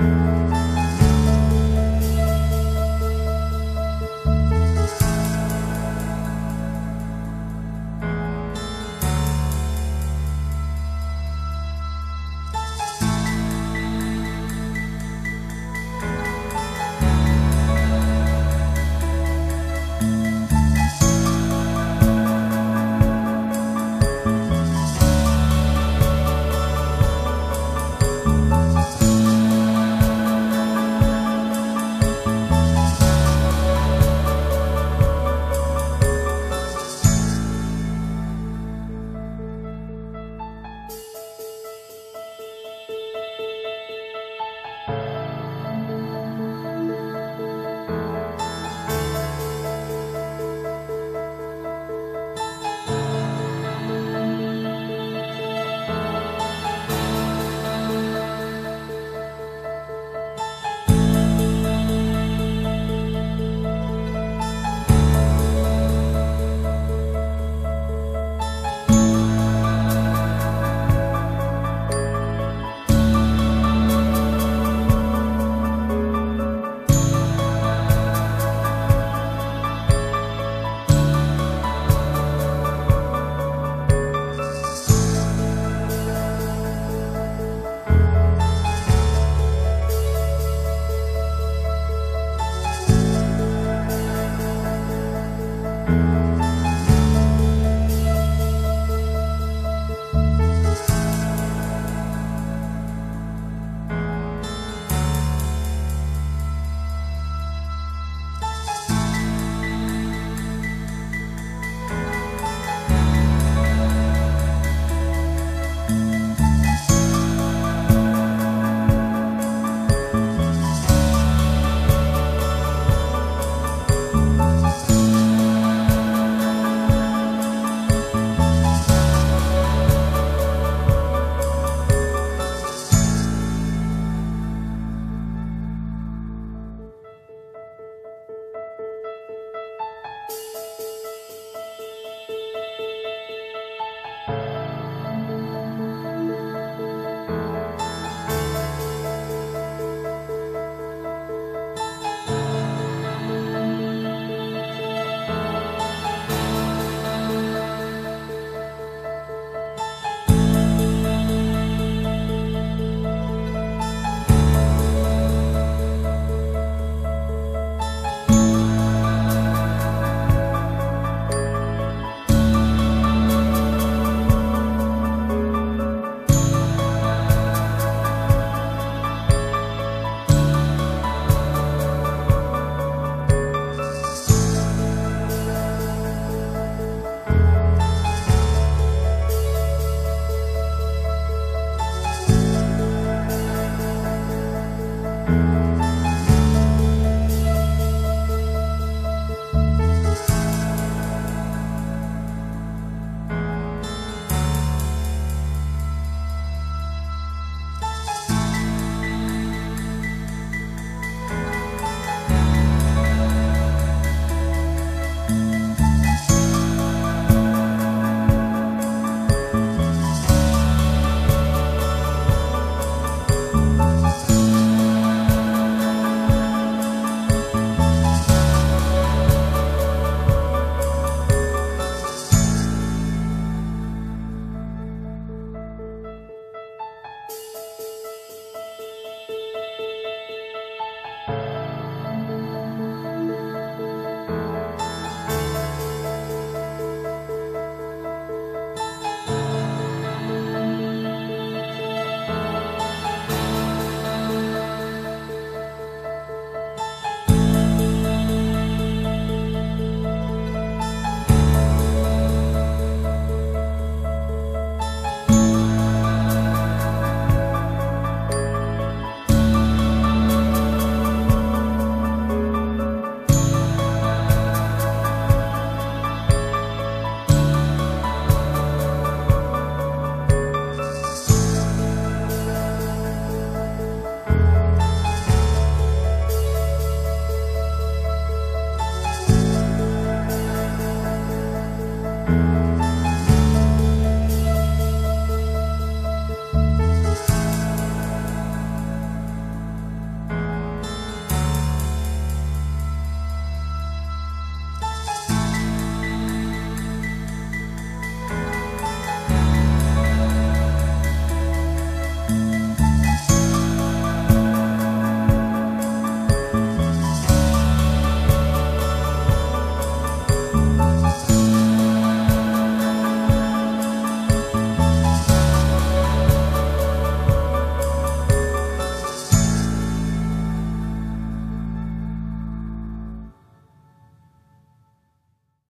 Música Música